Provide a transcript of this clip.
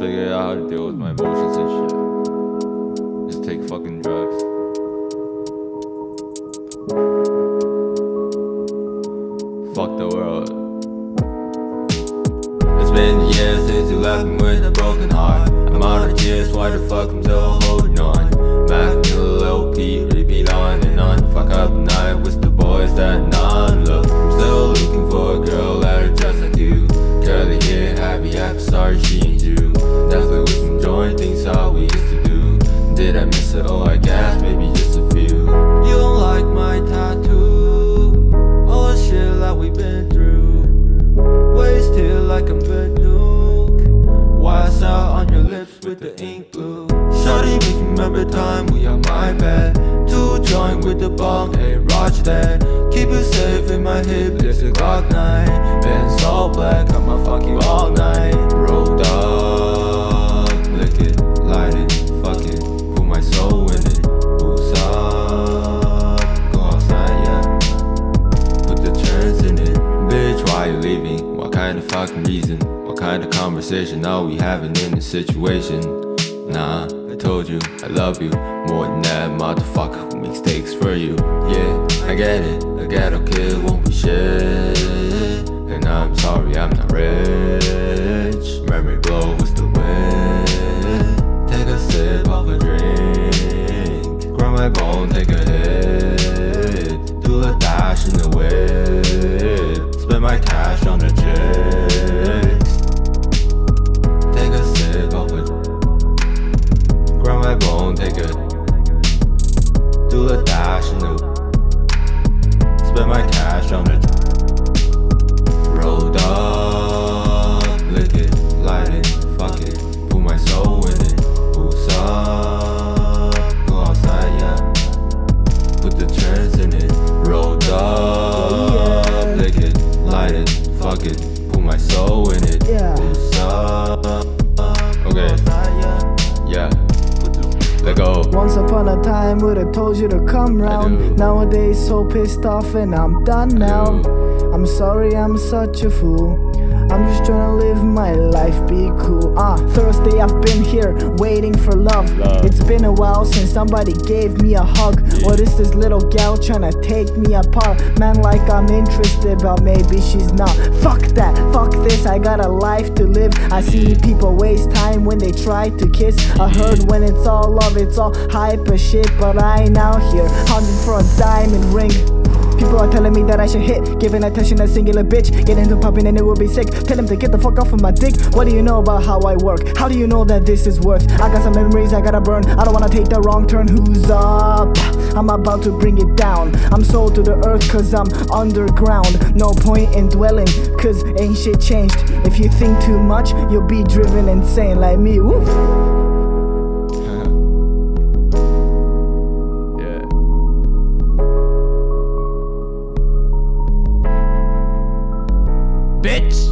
figure out how to deal with my emotions and shit. Just take fucking drugs. Fuck the world. It's been years since you left me with a broken heart. I'm out of tears, why the fuck I'm still I? Oh, I guess maybe just a few. You don't like my tattoo. All the shit that we've been through. Wasted like I'm good nuke. Ysl on your lips with the ink blue? Shawty makes me remember time we on my bed. Two joint with the bong, hey, Raj that. Keep you safe in my hip, it's a Glock 9. Benz all black, I'ma fuck you all night. Reason? What kind of conversation are we having in this situation? Nah, I told you I love you more than that motherfucker who makes takes for you. Yeah, I get it. A ghetto kid won't be shit. And I'm sorry I'm not rich. Spend my cash on the. Rolled up, Once upon a time, would've told you to come round. Nowadays, so pissed off, and I'm done now. I'm sorry, I'm such a fool. I'm just trying to live my life, be cool. Ah, Thursday, I've been here waiting for love. Love. It's been a while since somebody gave me a hug. What is this little gal trying to take me apart? Man, like I'm interested, but maybe she's not. Fuck that, fuck this, I got a life to live. I see people waste time when they try to kiss. I heard when it's all love, it's all hype as shit. But I ain't out here hunting for a diamond ring. People are telling me that I should hit, giving attention a singular bitch. Get into popping and it will be sick. Tell them to get the fuck off of my dick. What do you know about how I work? How do you know that this is worth? I got some memories I gotta burn. I don't wanna take the wrong turn. Who's up? I'm about to bring it down. I'm sold to the earth cause I'm underground. No point in dwelling cause ain't shit changed. If you think too much, you'll be driven insane like me. Woof. bitch.